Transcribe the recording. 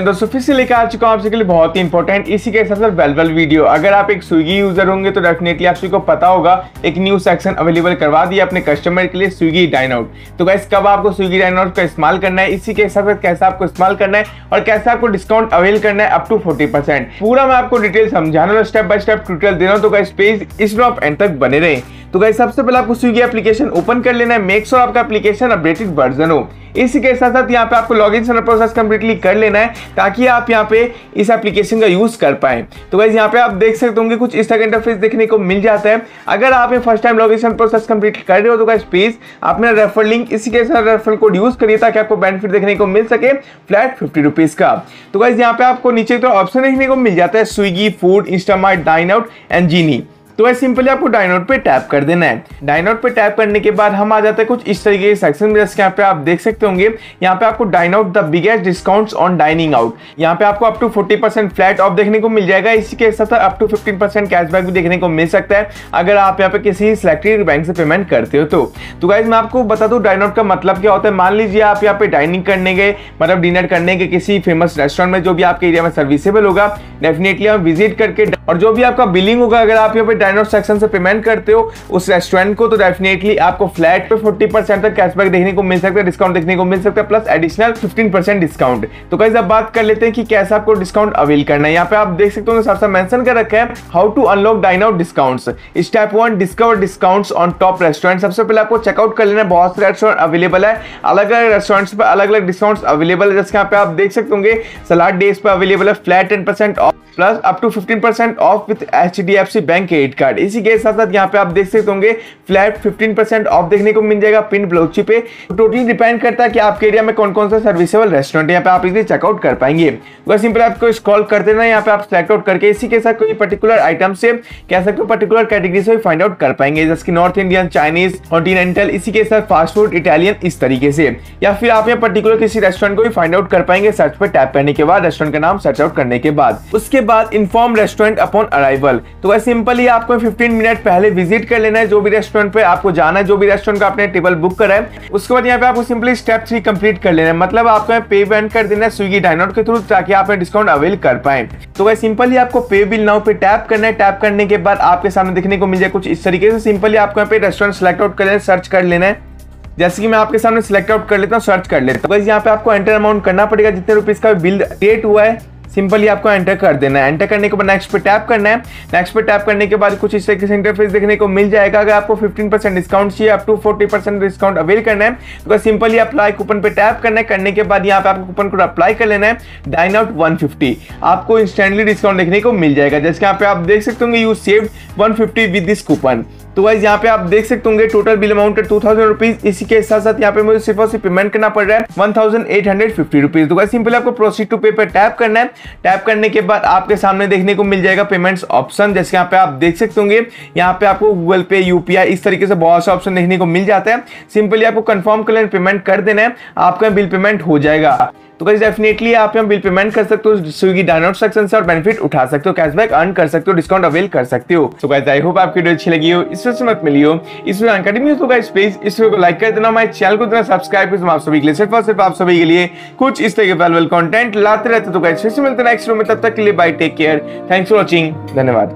दोस्तों, फिर से लेकर आ चुका हूँ लिए बहुत ही इंपॉर्टेंट इसी के साथ साथ वेलवेल वीडियो अगर आप एक स्विगी यूज़र होंगे तो डेफिनेटली आप को पता होगा, एक न्यू सेक्शन अवेलेबल करवा दिया अपने कस्टमर के लिए स्विगी डाइन आउट तो गैस कब आपको स्विगी डाइन आउट का इस्तेमाल करना है, इसी के साथ कैसे आपको इस्तेमाल करना है और कैसे आपको डिस्काउंट अवेल करना है अप टू फोर्टी पूरा मैं आपको डिटेल समझाना स्टेप बाय स्टेप ट्यूटोरियल दे रहा हूँ तो गैस पेज इस ड्रॉप एंड तक बने रहे। तो गैस सबसे पहले आपको स्विगी एप्लीकेशन ओपन कर लेना है। मेक श्योर आपका एप्लीकेशन अपडेटेड वर्जन हो। इसी के साथ साथ यहाँ पे आपको लॉगिन इन प्रोसेस कंप्लीटली कर लेना है, ताकि आप यहाँ पे इस एप्लीकेशन का यूज़ कर पाए। तो गाइज़ यहाँ पे आप देख सकते होंगे, कुछ इस तरह इंटरफेस देखने को मिल जाता है। अगर आप ये first time log in process complete कर रहे हो तो गाइज़ प्लीज़ आप मेरा रेफर लिंक इसी के साथ रेफर कोड यूज़ करिए, ताकि आपको बेनिफिट देखने को मिल सके फ्लैट फिफ्टी का। तो गाइज़ यहाँ पे आपको नीचे तो ऑप्शन देखने को मिल जाता है Swiggy food Instamart dine out and Genie तो वह सिंपली आपको डाइनोड पे टैप कर देना है। डाइनोड पे टैप करने के बाद हम आ जाते हैं कुछ इस तरीके के सेक्शन में, जैसे यहाँ पे आप देख सकते होंगे, यहाँ पे आपको dine out the biggest discount on dining out. यहाँ पे आपको up to forty percent flat off देखने को मिल जाएगा। इसी के साथ अप टू फिफ्टीन कैशबैक भी देखने को मिल सकता है, अगर आप यहाँ पे किसी सिलेक्टेड बैंक से पेमेंट करते हो तो। तो गाइज़ मैं आपको बता दू डाइनोड का मतलब क्या होता है? मान लीजिए आप यहाँ पे डाइनिंग करने गए मतलब डिनर करने के किसी फ़ेमस रेस्टोरेंट में, जो भी आपके एरिया में सर्विसेबल होगा डेफिनेटली हम विज़िट करके और जो भी आपका बिलिंग होगा, अगर आप यहाँ पे डाइनोड सेक्शन से पेमेंट करते हो, उस रेस्टोरेंट को तो डेफिनेटली आपको फ्लैट पे 40 परसेंट तक कैशबैक देखने को मिल सकता है डिस्काउंट देखने को मिल सकता है प्लस एडिशनल 15 परसेंट डिस्काउंट तो कहीं अब बात कर लेते हैं कि कैसे आपको डिस्काउंट अवेल करना है। यहाँ पे आप देख सकते हो साथ मेंशन कर रखा है how to unlock dine out discounts step one discover discounts on top restaurant सबसे पहले आपको चेकआउट कर लेना बहुत से रेस्टोरेंट अवेलेबल है। अलग अलग रेस्टोरेंट्स पर अलग अलग डिस्काउंट्स अवेलेबल है। जैसे यहाँ पे आप देख सकते होंगे सलाड डेज़ पर अवेलेबल है flat ten percent plus up to fifteen percent off with H D F C bank credit card इसी के साथ साथ यहाँ पे आप देख सकते होंगे फ्लैट 15 परसेंट ऑफ़ देखने को मिल जाएगा पिन ब्लॉची पे। टोटली डिपेंड करता है कि आपके एरिया में कौन कौन सा सर्विसेबल रेस्टोरेंट यहाँ पे आप इसे चेकआउट कर पाएँगे। बस सिंपल आपको स्क्रॉल कर देना यहाँ पे आप सेलेक्ट करके इसी के साथ कोई पर्टिकुलर आइटम से कह सकते हो पर्टिकुलर कैटेगरी से फाइंड आउट कर पाएँगे। जैसे नॉर्थ इंडियन चाइनीज़ कॉन्टिनेंटल इसी के साथ फास्ट फ़ूड इटालियन इस तरीके से। या फिर आप यहाँ पर्टिकुलर किसी रेस्टोरेंट को भी फाइंड आउट कर पाएँगे सर्च पर टैप करने के बाद रेस्टोरेंट का नाम सर्च आउट करने के बाद। उसके बाद इन्फॉर्म रेस्टोरेंट अपॉन अराइवल तो वह सिंपली आपको 15 मिनट पहले विज़िट कर लेना है जो भी रेस्टोरेंट पे आपको जाना है, जो भी रेस्टोरेंट का आपने टेबल बुक करा है। उसके बाद यहाँ पे आपको सिंपली स्टेप थ्री कंप्लीट कर लेना है। मतलब आपको पेमेंट कर देना है स्विगी डाइनआउट के थ्रू ताकि आप डिस्काउंट अवेल कर पाए। तो वह सिंपली आपको पे बिल नाउ पे टैप करना है। टैप करने के बाद आपके सामने देखने को मिल जाए कुछ इस तरीके से। सिंपली आपको यहाँ पे रेस्टोरेंट सेलेक्ट आउट कर लेना सर्च कर लेना है। जैसे कि मैं आपके सामने सिलेक्ट आउट कर लेता हूँ सर्च कर लेता हूँ। यहाँ पे आपको एंटर अमाउंट करना पड़ेगा। जितने रुपीज़ का बिल डेट हुआ है सिंपली आपको एंटर कर देना है। एंटर करने के बाद नेक्स्ट पे टैप करना है। नेक्स्ट पे टैप करने के बाद कुछ इस तरीके से इंटरफेस देखने को मिल जाएगा। अगर आपको 15% डिस्काउंट चाहिए अप टू 40% डिस्काउंट अवेल करना है। तो सिंपली अप्लाई कूपन पे टैप करना है। करने के बाद यहाँ पे आपको कूपन कोड अप्लाई कर लेना है। डाइन आउट वन आपको इंस्टेंटली डिस्काउंट देखने को मिल जाएगा। जैसे यहाँ पे आप देख सकते होंगे you save one with this coupon तो वाइज यहाँ पे आप देख सकते होंगे total bill amount two thousand rupees इसी के साथ साथ यहाँ पे मुझे सिर्फ़ और सिर्फ़ पेमेंट करना पड़ रहा है one thousand eight hundred fifty rupees तो सिंपल आपको प्रोसीड टू पे पर टैप करना है। टैप करने के बाद आपके सामने देखने को मिल जाएगा पेमेंट्स ऑप्शन जैसे यहाँ पे आप देख सकते होंगे, यहाँ पे आपको गूगल पे यूपीआई इस तरीके से बहुत से ऑप्शन देखने को मिल जाता है। सिंपली आपको कंफर्म कर लेना पेमेंट कर देना है, आपका बिल पेमेंट हो जाएगा। तो गाइस डेफिनेटली आप यहाँ बिल पेमेंट कर सकते हो स्विगी डाउनलोड सेक्शन से और बेनिफिट उठा सकते हो कैशबैक अर्न कर सकते हो डिस्काउंट अवेल कर सकते हो। तो गाइस आई होप आपकी वीडियो अच्छी लगी हो, इस वजह से मत मिली हो इस वीडियो जानकारी मिली तो गाइस प्लीज़ इस वीडियो को लाइक कर देना, हमारे चैनल को देना सब्सक्राइब कर आप सभी के लिए सिर्फ़ और सिर्फ़ आप सभी के लिए कुछ इस तरह के वैल्यूएबल कंटेंट लाते रहते तो गाइस फिर से मिलते हैं नेक्स्ट रूम में, तब तक के लिए bye take care thanks for watching धन्यवाद.